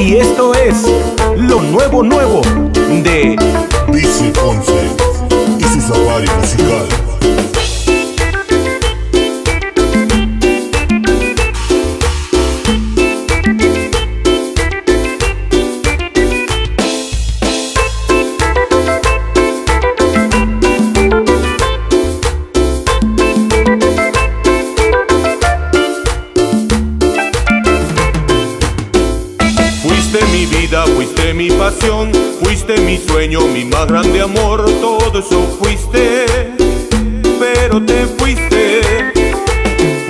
Y esto es lo nuevo nuevo de fuiste mi pasión, fuiste mi sueño, mi más grande amor, todo eso fuiste, pero te fuiste.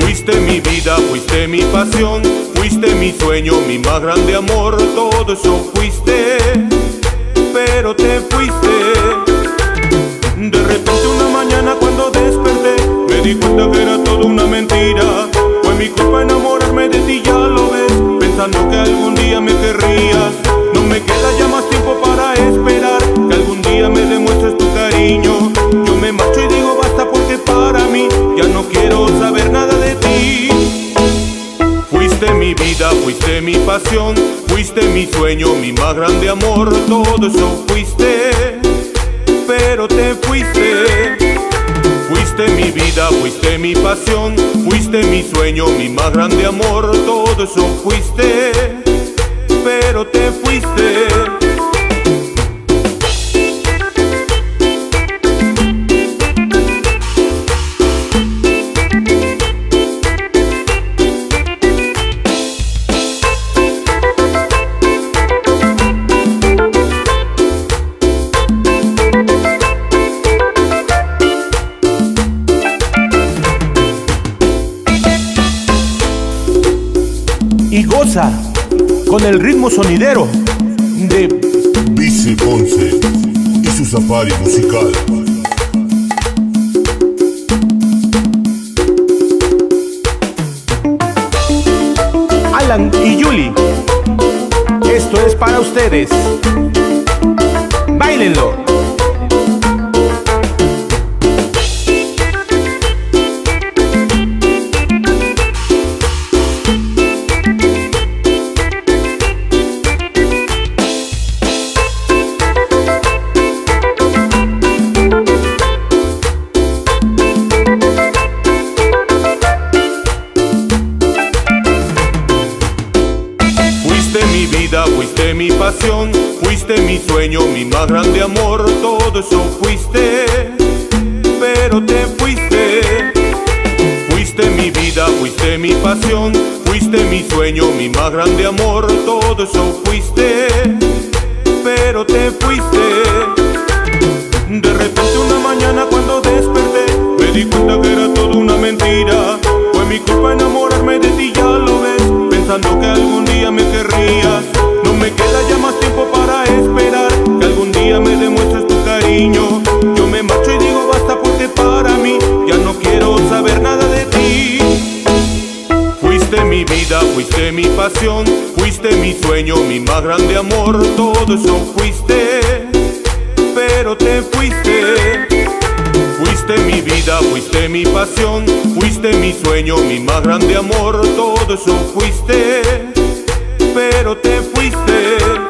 Fuiste mi vida, fuiste mi pasión, fuiste mi sueño, mi más grande amor, todo eso fuiste, pero te fuiste. Mi pasión, fuiste mi sueño, mi más grande amor, todo eso fuiste pero te fuiste. Fuiste mi vida, fuiste mi pasión, fuiste mi sueño, mi más grande amor, todo eso fuiste, pero te fuiste. Goza con el ritmo sonidero de Vice Ponce y su safari musical. Alan y Yuli. Esto es para ustedes. Báilenlo. Vida, fuiste mi pasión, fuiste mi sueño, mi más grande amor, todo eso fuiste, pero te fuiste. Fuiste mi vida, fuiste mi pasión, fuiste mi sueño, mi más grande amor, todo eso fuiste, pero te fuiste. Fuiste mi sueño, mi más grande amor, todo eso fuiste, pero te fuiste. Fuiste mi vida, fuiste mi pasión, fuiste mi sueño, mi más grande amor, todo eso fuiste, pero te fuiste.